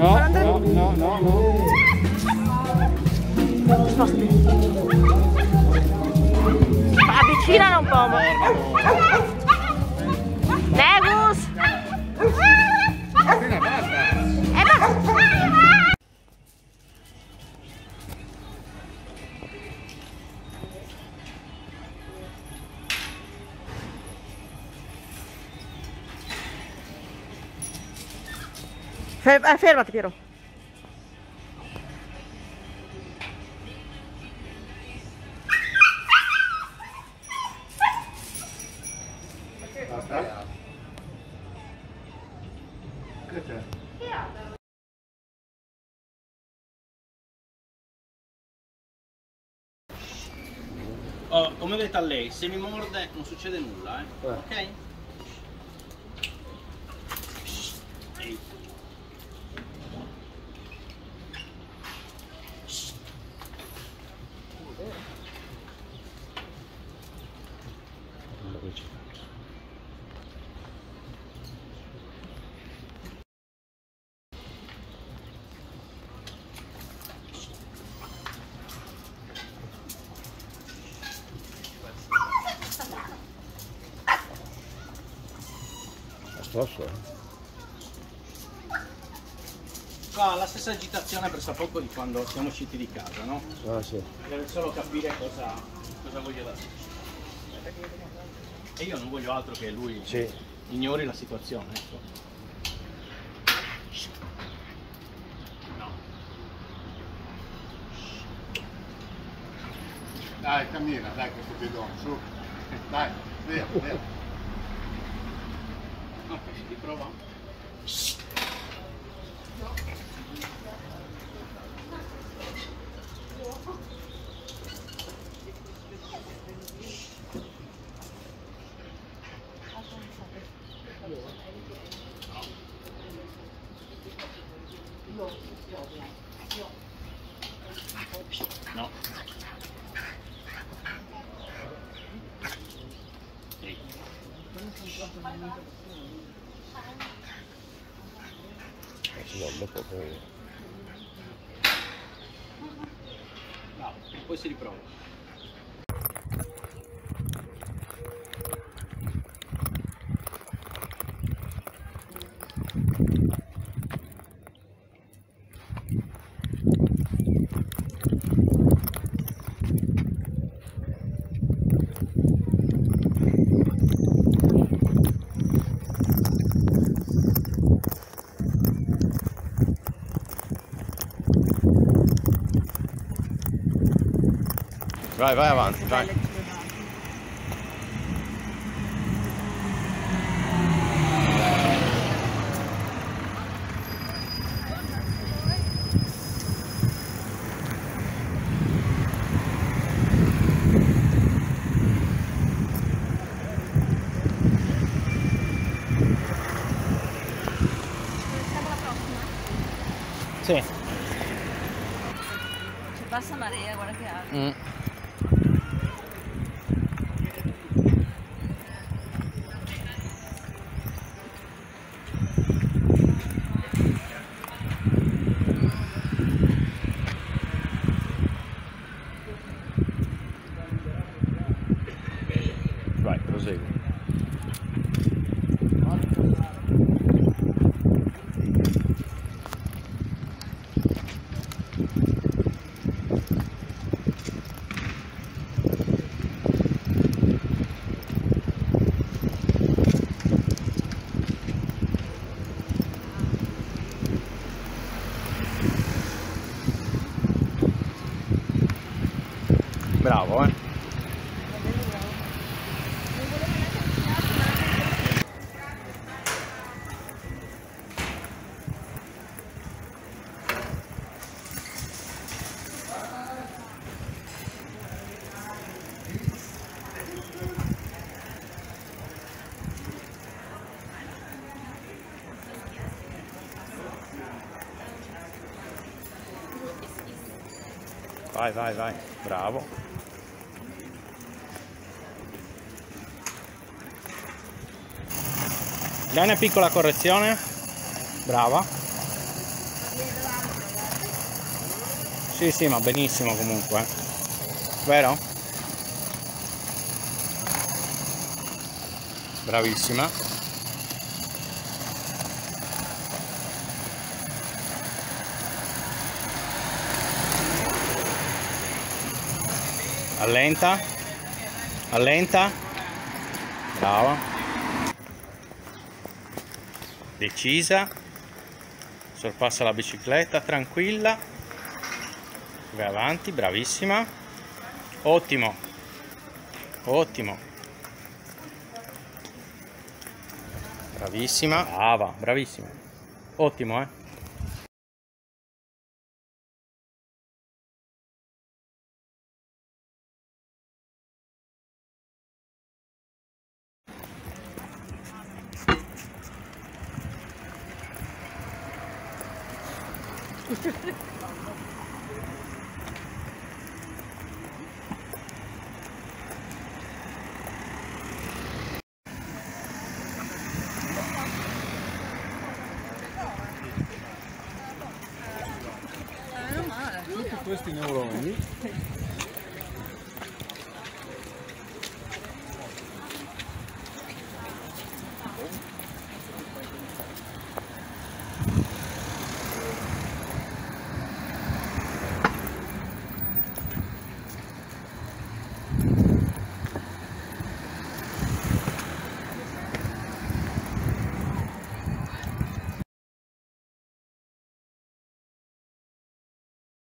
No, no, no, no, no. Spostati. Avvicinala un po'. Fer- eh, fermati Piero. Oh, come ho detto a lei, se mi morde non succede nulla, eh? Eh. Ok? Posso? Fa la stessa agitazione presso poco di quando siamo usciti di casa, no? Ah sì. Deve solo capire cosa, cosa voglio da E io non voglio altro che lui Sì. ignori la situazione, ecco. No. Dai, cammina, dai questo bidone, su. Dai, via, via. Je. Não, depois ele prova. Vai, vai avanti, vai. Sì. Ci passa marea, guarda che ha. Mm. Bravo, eh. Vai, vai, vai. Bravo. Dai una piccola correzione. Brava. Sì, sì, ma benissimo comunque. Vero? Bravissima. Allenta. Allenta. Brava. Decisa. Sorpassa la bicicletta, tranquilla. Vai avanti, bravissima. Ottimo. Ottimo. Bravissima. Brava, bravissima. Ottimo, eh. Questi neuroni